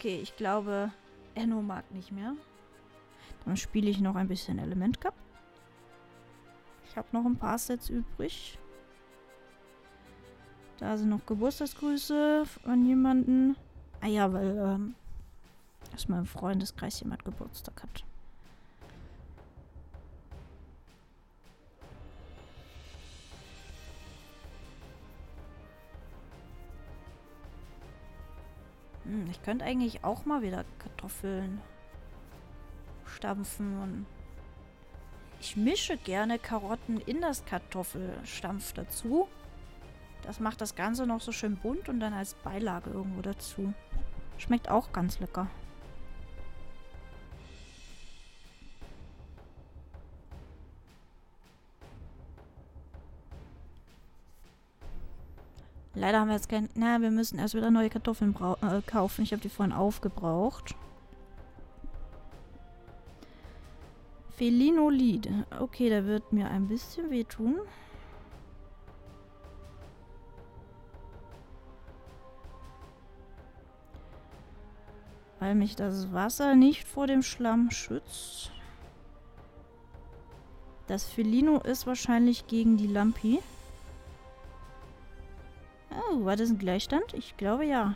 Okay, ich glaube, Enno mag nicht mehr. Dann spiele ich noch ein bisschen Element Cup. Ich habe noch ein paar Sets übrig. Da sind noch Geburtstagsgrüße von jemandem. Ah ja, weil ähm, aus meinem Freundeskreis jemand Geburtstag hat. Hm, ich könnte eigentlich auch mal wieder Kartoffeln stampfen und ich mische gerne Karotten in das Kartoffelstampf dazu. Das macht das Ganze noch so schön bunt und dann als Beilage irgendwo dazu. Schmeckt auch ganz lecker. Leider haben wir jetzt kein... Na, wir müssen erst wieder neue Kartoffeln äh, kaufen. Ich habe die vorhin aufgebraucht. Felinolid. Okay, der wird mir ein bisschen wehtun. Weil mich das Wasser nicht vor dem Schlamm schützt. Das Felino ist wahrscheinlich gegen die Lampi. War das ein Gleichstand? Ich glaube ja.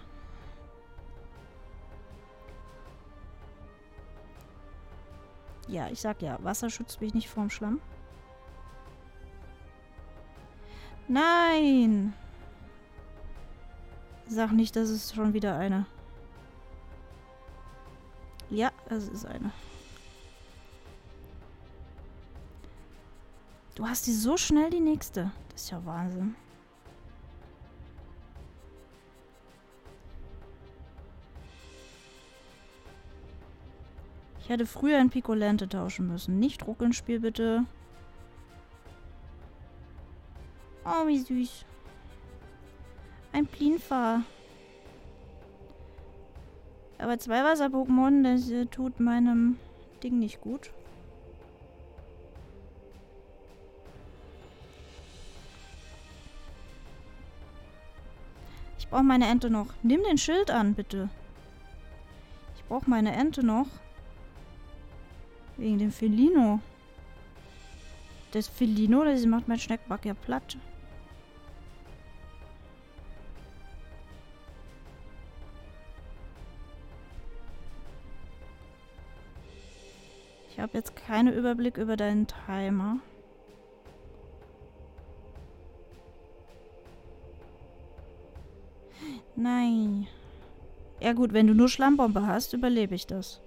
Ja, ich sag ja, Wasser schützt mich nicht vorm Schlamm. Nein! Sag nicht, das ist schon wieder eine. Ja, es ist eine. Du hast die so schnell die nächste. Das ist ja Wahnsinn. Ich hätte früher ein Picolente tauschen müssen. Nicht Druck ins Spiel, bitte. Oh, wie süß. Ein Plinfa. Aber zwei Wasser-Pokémon, das äh, tut meinem Ding nicht gut. Ich brauche meine Ente noch. Nimm den Schild an, bitte. Ich brauche meine Ente noch. Wegen dem Felino. Das Felino, das macht mein Schneckback ja platt. Ich habe jetzt keinen Überblick über deinen Timer. Nein. Ja gut, wenn du nur Schlammbombe hast, überlebe ich das.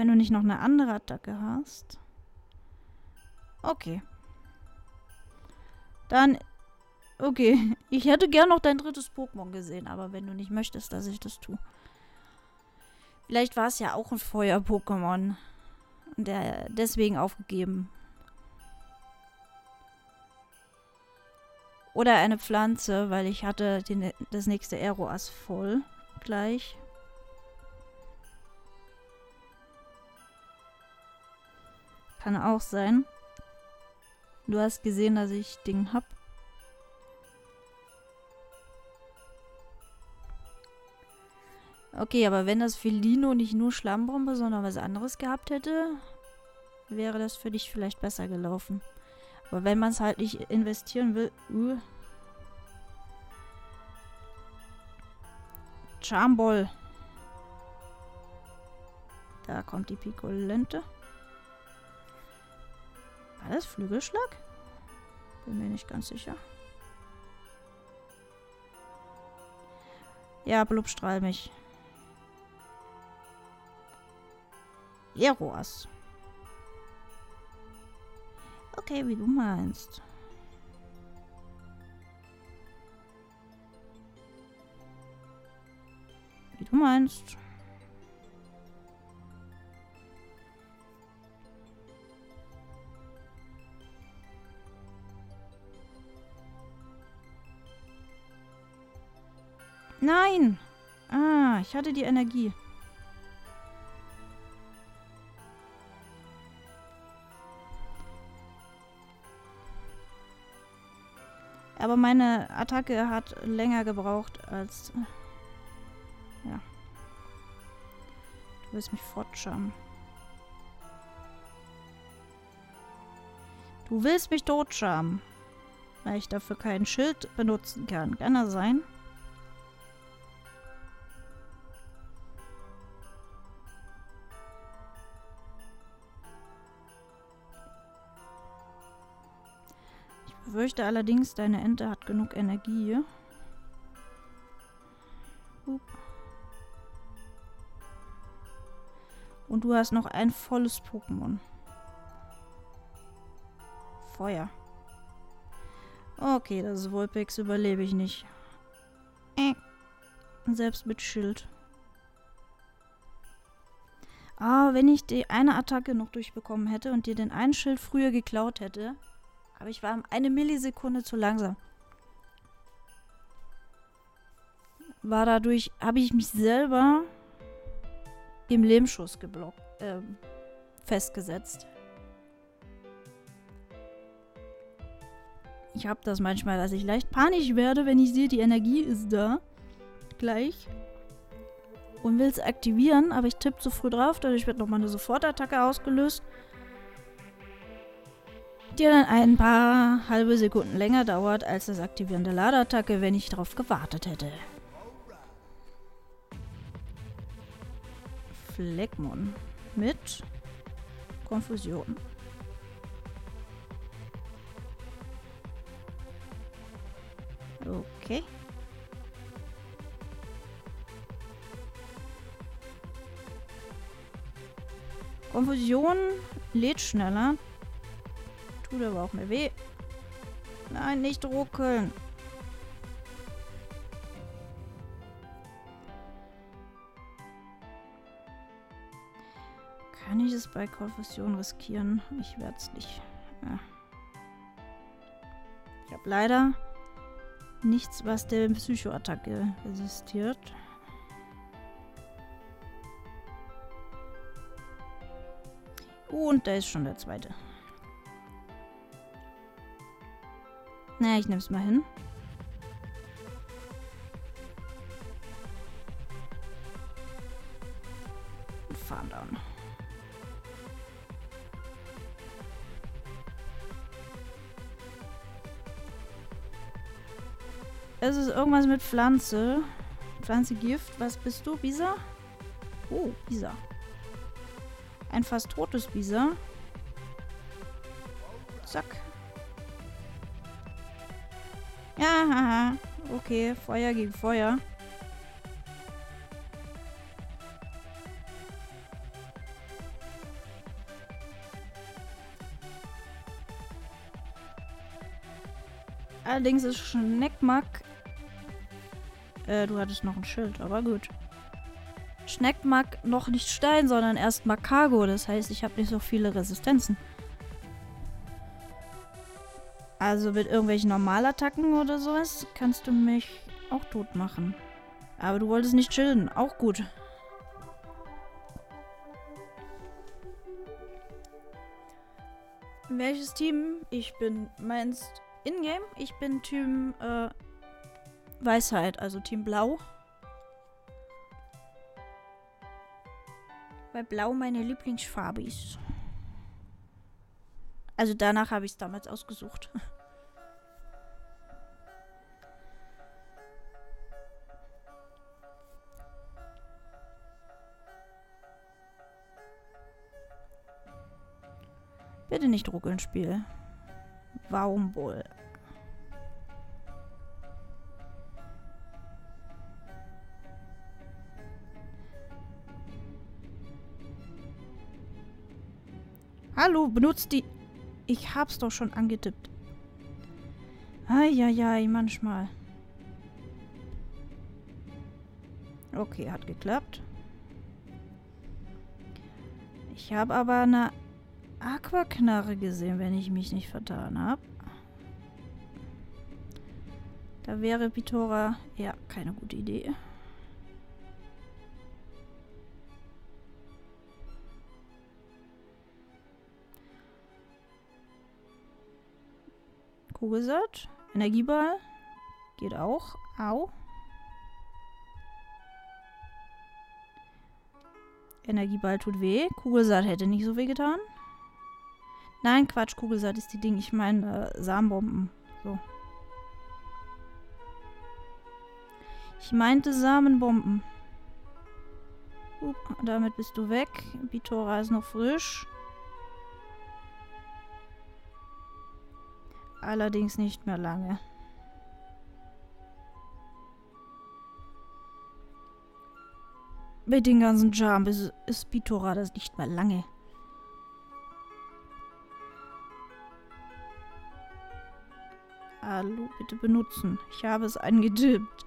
Wenn du nicht noch eine andere Attacke hast. Okay. Dann... Okay. Ich hätte gern noch dein drittes Pokémon gesehen, aber wenn du nicht möchtest, dass ich das tue. Vielleicht war es ja auch ein Feuer-Pokémon. Und der deswegen aufgegeben. Oder eine Pflanze, weil ich hatte den, das nächste Aeroas voll. Gleich. Kann auch sein. Du hast gesehen, dass ich Ding hab. Okay, aber wenn das Felino nicht nur Schlammbombe, sondern was anderes gehabt hätte, wäre das für dich vielleicht besser gelaufen. Aber wenn man es halt nicht investieren will... Uh. Charmball. Da kommt die Pikolente. War das Flügelschlag? Bin mir nicht ganz sicher. Ja, Blub, strahl mich. Eroas. Okay, wie du meinst. Wie du meinst. Nein! Ah, ich hatte die Energie. Aber meine Attacke hat länger gebraucht als... Ja. Du willst mich fortschauen. Du willst mich totscham. Weil ich dafür kein Schild benutzen kann. Kann das sein? Befürchte allerdings, deine Ente hat genug Energie. Und du hast noch ein volles Pokémon. Feuer. Okay, das Vulpix überlebe ich nicht. Äh. Selbst mit Schild. Ah, wenn ich die eine Attacke noch durchbekommen hätte und dir den einen Schild früher geklaut hätte. Aber ich war eine Millisekunde zu langsam. War dadurch, habe ich mich selber im Lehmschuss geblockt, äh, festgesetzt. Ich habe das manchmal, dass ich leicht panisch werde, wenn ich sehe, die Energie ist da. Gleich. Und will es aktivieren, aber ich tippe zu früh drauf. Dadurch wird nochmal eine Sofortattacke ausgelöst. Die dann ein paar halbe Sekunden länger dauert als das Aktivieren der Ladeattacke, wenn ich darauf gewartet hätte. Fleckmon mit Konfusion. Okay. Konfusion lädt schneller. Tut aber auch mehr weh. Nein, nicht ruckeln. Kann ich es bei Konfusion riskieren? Ich werde es nicht. Ja. Ich habe leider nichts, was der Psychoattacke resistiert. Und da ist schon der zweite. Naja, ich nehme es mal hin. Und fahren down. Es ist irgendwas mit Pflanze. Pflanze Gift. Was bist du? Bisa? Oh, Bisa. Ein fast totes Bisa. Zack. Okay, Feuer gegen Feuer. Allerdings ist Schneckmack äh, du hattest noch ein Schild, aber gut. Schneckmack noch nicht Stein, sondern erst mal Cargo. Das heißt, ich habe nicht so viele Resistenzen. Also mit irgendwelchen Normalattacken oder sowas kannst du mich auch tot machen. Aber du wolltest nicht chillen. Auch gut. Welches Team? Ich bin, meinst Ingame? Ich bin Team äh, Weisheit, also Team Blau. Weil Blau meine Lieblingsfarbe ist. Also danach habe ich es damals ausgesucht. Bitte nicht ruckeln, Spiel. Warum wohl? Hallo, benutzt die... Ich hab's doch schon angetippt. Eieiei, manchmal. Okay, hat geklappt. Ich habe aber eine Aquaknarre gesehen, wenn ich mich nicht vertan habe. Da wäre Pitora... Ja, keine gute Idee. Kugelsaat. Energieball. Geht auch. Au. Energieball tut weh. Kugelsaat hätte nicht so weh getan. Nein, Quatsch, Kugelsaat ist die Ding. Ich meine äh, Samenbomben. So. Ich meinte Samenbomben. Uh, damit bist du weg. Bitora ist noch frisch. Allerdings nicht mehr lange. Mit den ganzen Charm ist, ist Bitora das nicht mehr lange. Hallo, bitte benutzen. Ich habe es angedippt.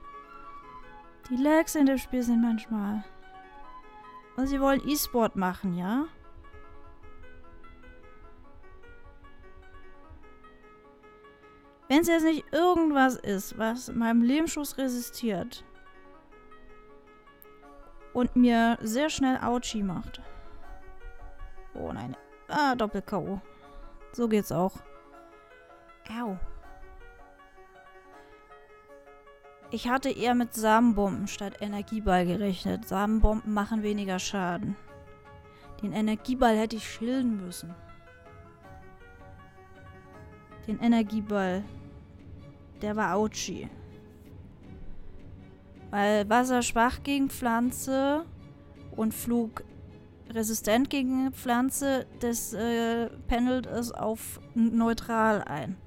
Die Lags in dem Spiel sind manchmal. Und sie wollen E-Sport machen, ja? Wenn es jetzt nicht irgendwas ist, was meinem Lebensschuss resistiert und mir sehr schnell Ouchi macht. Oh nein. Ah, Doppel-K.O. So geht's auch. Au. Ich hatte eher mit Samenbomben statt Energieball gerechnet. Samenbomben machen weniger Schaden. Den Energieball hätte ich schilden müssen. Den Energieball. Der war Auchi. Weil Wasser schwach gegen Pflanze und Flug resistent gegen Pflanze, das äh, pendelt es auf neutral ein.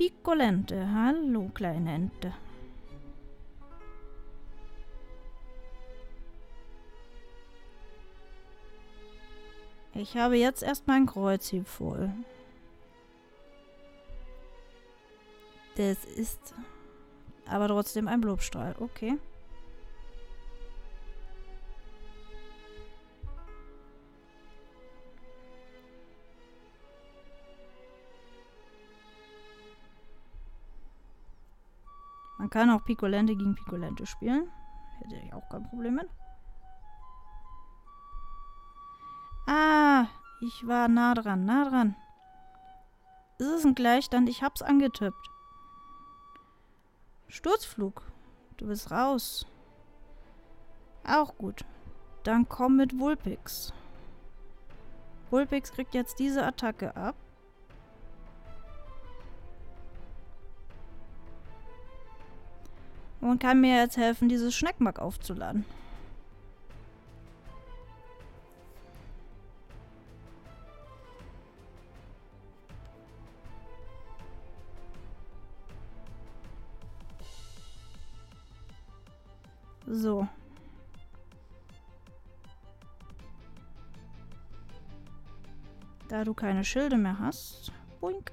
Piccolente. Hallo, kleine Ente. Ich habe jetzt erst mein Kreuz hier voll. Das ist aber trotzdem ein Blobstrahl. Okay. Man kann auch Picolente gegen Picolente spielen. Hätte ich auch kein Problem mit. Ah, ich war nah dran, nah dran. Ist es ein Gleichstand? Ich hab's angetippt. Sturzflug. Du bist raus. Auch gut. Dann komm mit Vulpix. Vulpix kriegt jetzt diese Attacke ab. Und kann mir jetzt helfen, dieses Schneckmack aufzuladen. So. Da du keine Schilde mehr hast. Boink.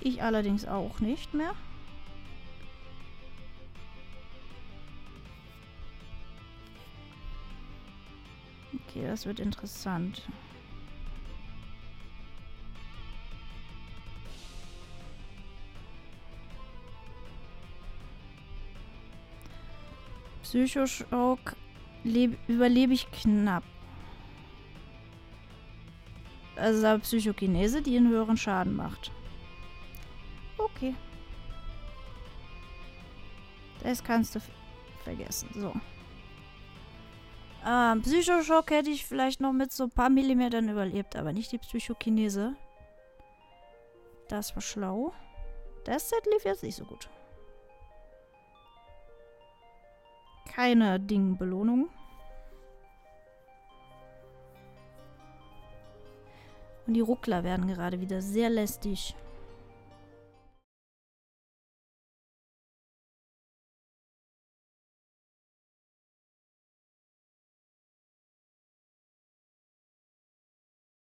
Ich allerdings auch nicht mehr. Okay, das wird interessant. Psychoschock überlebe ich knapp. Also Psychokinese, die einen höheren Schaden macht. Okay. Das kannst du vergessen. So. Ähm, Psychoschock hätte ich vielleicht noch mit so ein paar Millimetern überlebt, aber nicht die Psychokinese. Das war schlau. Das Set lief jetzt nicht so gut. Keine Dingbelohnung. Und die Ruckler werden gerade wieder sehr lästig.